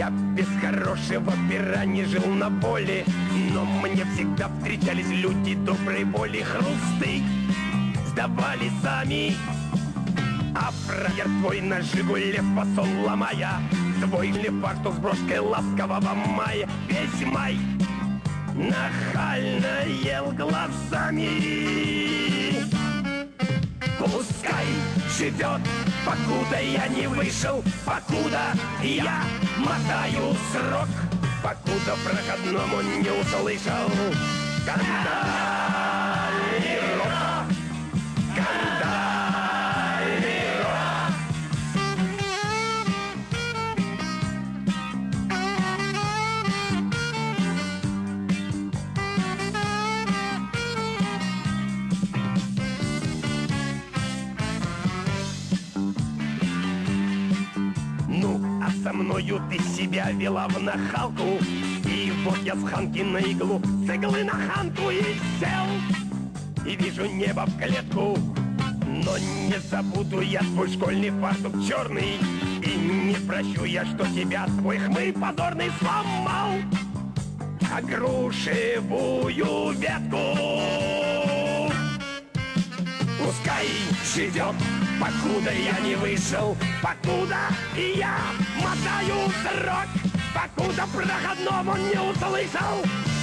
Я без хорошего пера не жил на воле Но мне всегда встречались люди доброй воли Хрусты сдавали сами. А фраер твой на Жигуле фасон ломая Твой ли с брошкой ласкового мая Весь май нахально ел глазами. Пускай живет, покуда я не вышел, покуда я мотаю срок, покуда проходному не услышал скандальный со мною ты себя вела в нахалку. И вот я с ханки на иглу, с иглы на ханку и сел. И вижу небо в клетку. Но не забуду я твой школьный фартук черный. И не прощу я, что тебя твой хмырь позорный сломал. А грушевую ветку. Пускай живет, покуда я не вышел, покуда я мотаю срок, покуда проходному не услышал.